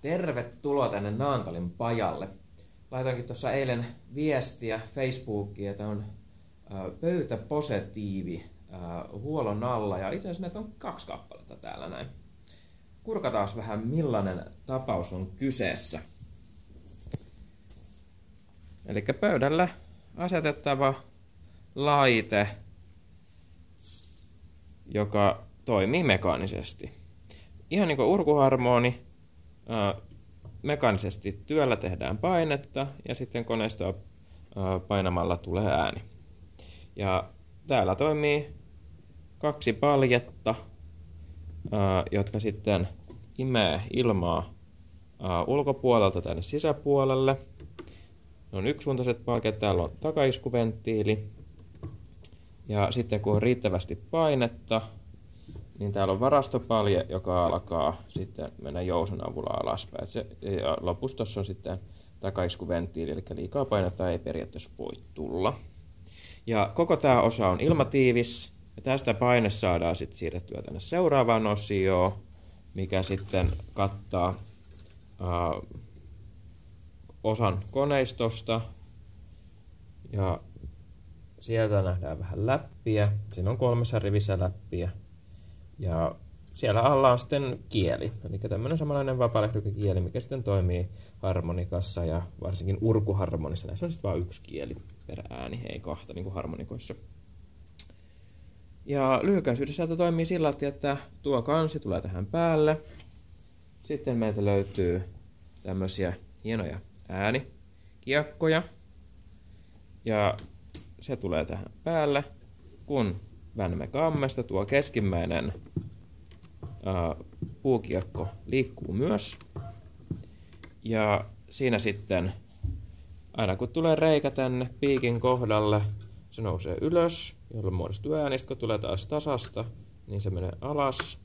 Tervetuloa tänne Naantalin pajalle. Laitoinkin tuossa eilen viestiä Facebookiin, että on pöytäpositiivi huolon alla ja itse asiassa näitä on kaksi kappaletta täällä näin. Kurkataan vähän millainen tapaus on kyseessä. Eli pöydällä asetettava laite, joka toimii mekaanisesti. Ihan niin kuin urkuharmoni, mekaanisesti työllä tehdään painetta ja sitten koneistoa painamalla tulee ääni. Ja täällä toimii kaksi paljetta, jotka sitten imee ilmaa ulkopuolelta tänne sisäpuolelle. Ne on yksisuuntaiset palkeet, täällä on takaiskuventtiili. Ja sitten kun on riittävästi painetta, niin täällä on varastopalje, joka alkaa sitten mennä jousen avulla alaspäin. Se, ja lopustossa on sitten takaiskuventtiili, eli liikaa painetta ei periaatteessa voi tulla. Ja koko tämä osa on ilmatiivis, ja tästä paine saadaan sitten siirrettyä tänne seuraavaan osioon, mikä sitten kattaa uh, osan koneistosta. Ja sieltä nähdään vähän läppiä. Siinä on kolmessa rivissä läppiä. Ja siellä alla on sitten kieli, eli tämmöinen samanlainen kieli, mikä sitten toimii harmonikassa ja varsinkin urkuharmonissa. Näissä on sitten vain yksi kieli per ääni, ei kahta niin kuin harmonikoissa. Ja lyhykäisyydessä tämä toimii sillä että tuo kansi tulee tähän päälle. Sitten meiltä löytyy tämmöisiä hienoja äänikiekkoja. Ja se tulee tähän päälle, kun väännämme kammesta. Tuo keskimmäinen ää, puukiekko liikkuu myös. Ja siinä sitten, aina kun tulee reikä tänne piikin kohdalle, se nousee ylös, jolloin muodostuu äänistä, kun tulee taas tasasta, niin se menee alas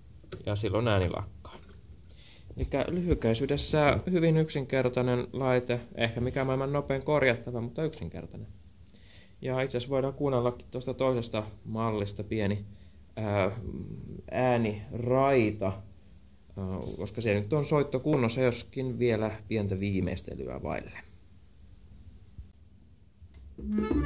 ja silloin ääni lakkaa. Eli lyhykäisyydessä hyvin yksinkertainen laite, ehkä mikä maailman nopein korjattava, mutta yksinkertainen. Ja itse asiassa voidaan kuunnella tuosta toisesta mallista pieni ää, ääniraita, ää, koska se nyt on soitto kunnossa, joskin vielä pientä viimeistelyä vaille. Thank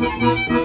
Música